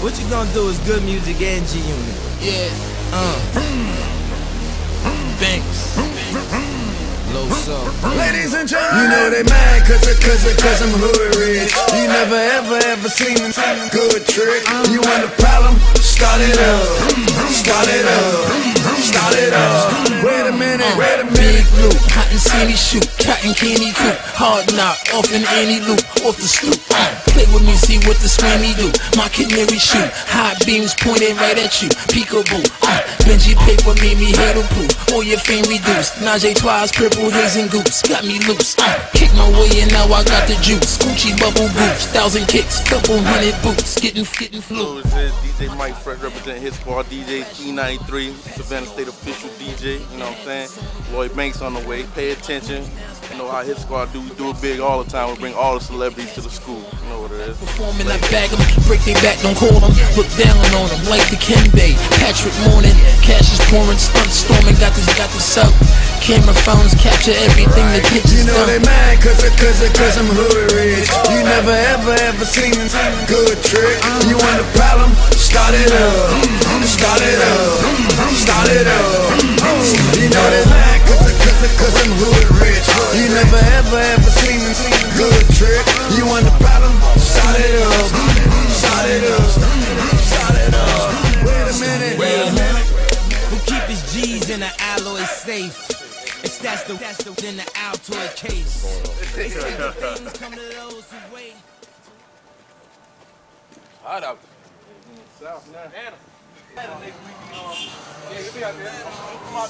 What you gonna do is good music and G Unit. Yeah. Uh. Banks. Low soul. Ladies and gentlemen, you know they mad cause, I- cause, I- cause I'm hood rich. You never ever ever seen a good trick. You want a problem? Start it up. Start it up. Start it up. Wait a minute, wait a Big minute. loop, cotton candy shoot, cotton candy coop, hard knock, off in any loop, off the stoop. Uh, play with me, see what the scrammy do. My canary shoot, hot beams pointed right at you. Peekaboo, uh, Benji paper made me head hate proof. All your fame reduced. Najee twice, purple haze and goose, got me loose. Uh, kick my way and now I got the juice. Gucci bubble boots, thousand kicks, couple hundred boots, getting getting flu. Hello, this is DJ Mike Fresh representing Hit Squad, DJ E93, Savannah State official DJ, you know what I'm saying? Lloyd Banks on the way. Pay attention. You know how Hit Squad do. We do it big all the time. We bring all the celebrities to the school. You know what it is. Performing, I bag 'em, break they back, don't call them. Look down on them, like the Ken Bay, Patrick Morning, cash is pouring, stunt storming, got this, got this up. Camera phones capture everything the You pictures know they done. mad cause, I- cause, I- cause I'm hood rich. You never ever ever seen a good trick. You want a problem? Start it up. Start it up. Start it up. You know they mad cause, I- cause, I- cause I'm hood rich. You never ever ever seen a good trick. You want a problem? Start it up. Start it up. Start it up. Wait a minute. Wait a minute. Who keep his G's in an alloy safe? It's that's the that's the in the Altoid case. They say the things come to those who wait. Hot out Long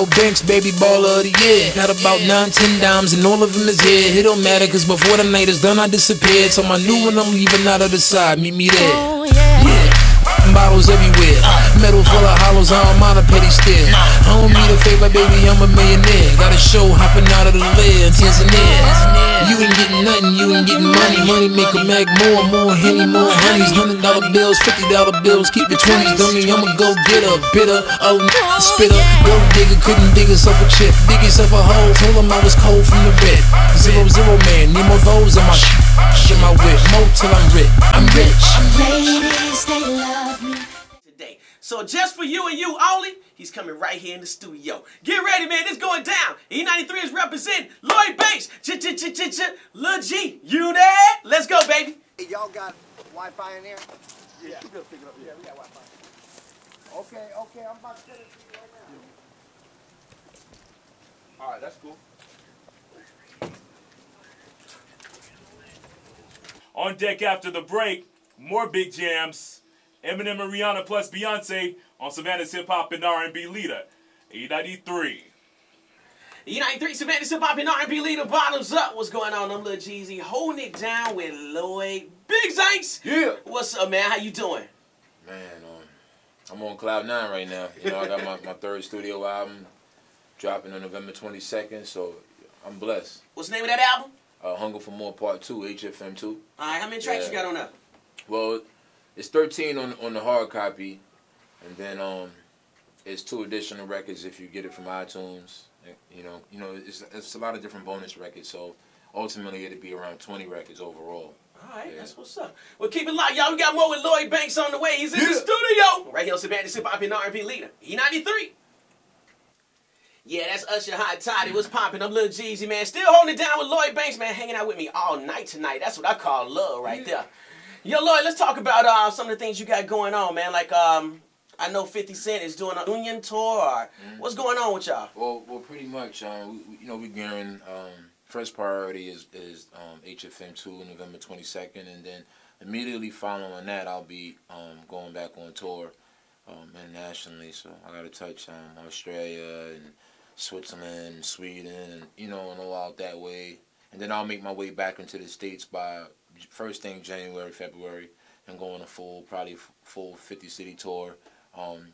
L Banks, baby baller of the year. Got about nine, ten dimes, and all of them is here. It don't matter, cause before the night is done, I disappeared. So my new one, I'm leaving out of the side. Meet me there. Yeah. Bottles everywhere, metal full of hollows. I don't mind a petty stare. I don't need a favor, baby. I'm a millionaire. Got a show hopping out of the lid, Tanzania. You ain't getting nothing, you ain't getting money. Money make a mag more, more henny, more honeys. Hundred dollar bills, fifty dollar bills. Keep the twenties, dummy. I'ma go get a bitter, oh spitter. Gold digger couldn't dig herself a chip, dig yourself a hole. Told him I was cold from the red. Zero zero man, need more those in my sh- shit my whip. Mo till I'm rich, I'm rich. Ladies, they love. So just for you and you only, he's coming right here in the studio. Get ready, man. It's going down. E93 is representing Lloyd Banks. Ch ch ch ch ch. Lil G. You there? Let's go, baby. Hey, y'all got Wi-Fi in there? Yeah, we gotta pick it up. Yeah, we got Wi-Fi. Okay, okay, I'm about to get it to you right now. All right, that's cool. On deck after the break, more big jams. Eminem and Rihanna plus Beyonce on Savannah's hip hop and R&B leader, E93. E93 Savannah Hip Hop and R&B leader bottoms up. What's going on? I'm Lil Jeezy holding it down with Lloyd Big Zanks. Yeah. What's up, man? How you doing? Man, um, I'm on cloud nine right now. You know, I got my, my third studio album dropping on November 22nd, so I'm blessed. What's the name of that album? Uh, Hunger for More Part 2, HFM 2. All right, how many tracks you got on that? Well, it's 13 on, on the hard copy, and then um, it's two additional records if you get it from iTunes. You know, you know, it's, it's a lot of different bonus records, so ultimately it'd be around 20 records overall. All right, Yeah. that's what's up. Well, keep it locked, y'all. We got more with Lloyd Banks on the way. He's in the studio. Right here on Savannah Hip Hop and R&B leader, E93. Yeah, that's Usher Hot Tottie. What's poppin'? I'm Lil Jeezy, man. Still holding it down with Lloyd Banks, man. Hanging out with me all night tonight. That's what I call love right there. Yo, Lloyd, let's talk about uh, some of the things you got going on, man. Like, um, I know 50 Cent is doing a Union tour. Or What's going on with y'all? Well, well, pretty much. Um, we, you know, we're gearing. Um, first priority is is um, HFM two, November twenty second, and then immediately following that, I'll be um, going back on tour um, internationally. So I got to touch um, Australia and Switzerland, and Sweden, and you know, and all out that way. And then I'll make my way back into the states by first thing January, February, and go on a full, probably full fifty city tour Um,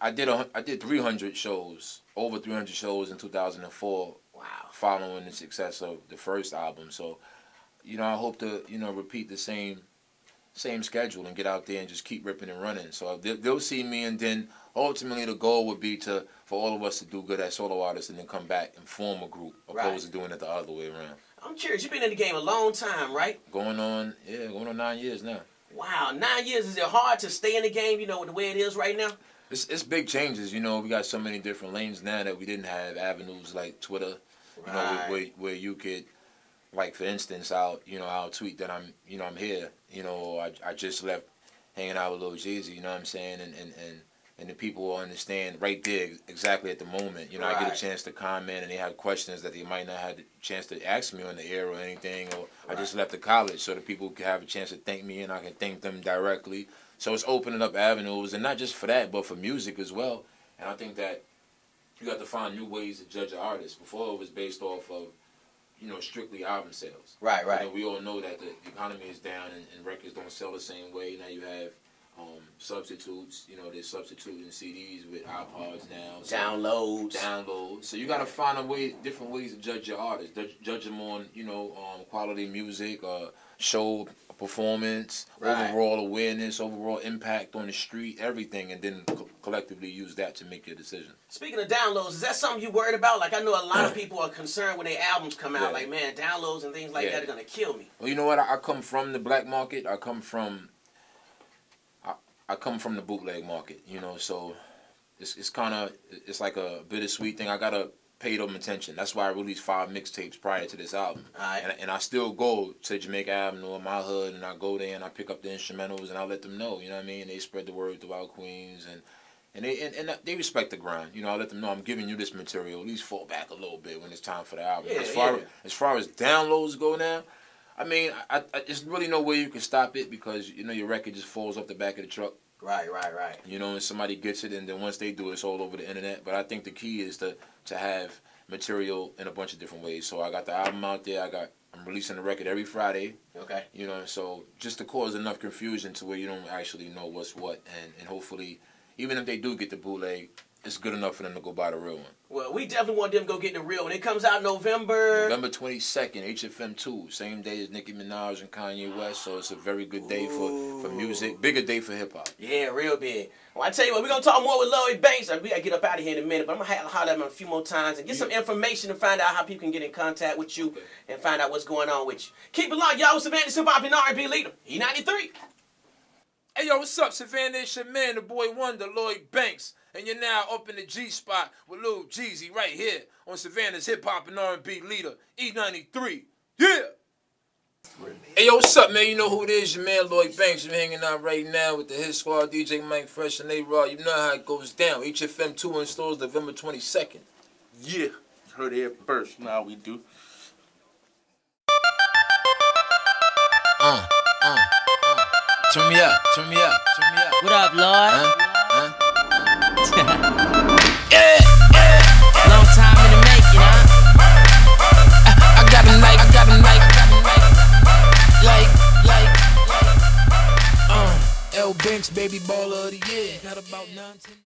I did a, I did 300 shows, over 300 shows in 2004. Wow. Following the success of the first album, so you know I hope to you know repeat the same same schedule and get out there and just keep ripping and running. So they, they'll see me, and then ultimately the goal would be to for all of us to do good as solo artists and then come back and form a group, opposed Right. to doing it the other way around. I'm curious. You've been in the game a long time, right? Going on, yeah, going on nine years now. Wow, nine years. Is it hard to stay in the game? You know, with the way it is right now. It's it's big changes, you know. We got so many different lanes now that we didn't have avenues like Twitter, you know, Right. where, where you could, like for instance, I'll you know I'll tweet that I'm you know I'm here, you know, or I I just left hanging out with Lil Jeezy, you know what I'm saying, and and and. And the people will understand right there exactly at the moment. You know, I get a chance to comment, and they have questions that they might not have the chance to ask me on the air or anything. Or I just left the college, so the people can have a chance to thank me, and I can thank them directly. So it's opening up avenues, and not just for that, but for music as well. And I think that you got to find new ways to judge an artist. Before it was based off of, you know, strictly album sales. Right, You right. know, we all know that the economy is down and, and records don't sell the same way. Now you have um, substitutes. You know, they're substituting CDs with iPods now. So Downloads. download. So you got to find a way, different ways to judge your artists. Judge, judge them on, you know, um, quality music, uh, show performance, Right. overall awareness, overall impact on the street, everything, and then co- collectively use that to make your decision. Speaking of downloads, is that something you worried about? Like I know a lot of people are concerned when their albums come out. Yeah. Like man, downloads and things like Yeah. that are gonna kill me. Well, you know what? I, I come from the black market. I come from, I, come from the bootleg market. You know, so it's it's kind of it's like a bittersweet thing. I gotta pay them attention. That's why I released five mixtapes prior to this album. Alright. And, and I still go to Jamaica Avenue in my hood, and I go there and I pick up the instrumentals and I let them know. You know what I mean? They spread the word throughout Queens and. And they and, and they respect the grind. You know, I let them know I'm giving you this material. At least fall back a little bit when it's time for the album. Yeah, as far yeah. as far as downloads go now, I mean, I, I, there's really no way you can stop it because you know your record just falls off the back of the truck. Right, right, right. You know, and somebody gets it, and then once they do it, it's all over the internet. But I think the key is to to have material in a bunch of different ways. So I got the album out there. I got I'm releasing the record every Friday. Okay. You know, so just to cause enough confusion to where you don't actually know what's what, and and hopefully, even if they do get the bootleg, it's good enough for them to go buy the real one. Well, we definitely want them to go get the real one. It comes out November. November 22nd, HFM 2, same day as Nicki Minaj and Kanye West, so it's a very good day for, for music, bigger day for hip hop. Yeah, real big. Well, I tell you what, we're gonna talk more with Lloyd Banks. We gotta get up out of here in a minute, but I'm gonna have holler at him a few more times and get some information to find out how people can get in contact with you and find out what's going on with you. Keep it locked, y'all. With Savannah Hip Hop and R&B leader, E93. Hey yo, what's up, Savannah? It's your man, the boy Wonder, Lloyd Banks, and you're now up in the G spot with Lil Jeezy right here on Savannah's hip hop and R&B leader, E93. Yeah. Hey yo, what's up, man? You know who it is, your man Lloyd Banks. I'm hanging out right now with the Hit Squad, DJ Mike Fresh and A Raw. You know how it goes down. HFM 2 in stores November 22nd. Yeah, heard it here first. Now we do. Uh, uh. Turn me up, turn me up, turn me up. What up, Lord? Huh? Huh? yeah, yeah. Long time in the making, huh? I, I got him like, I got him like, I got him like, like, like, like. Uh, L Banks, baby baller of the year. Got about nine, ten.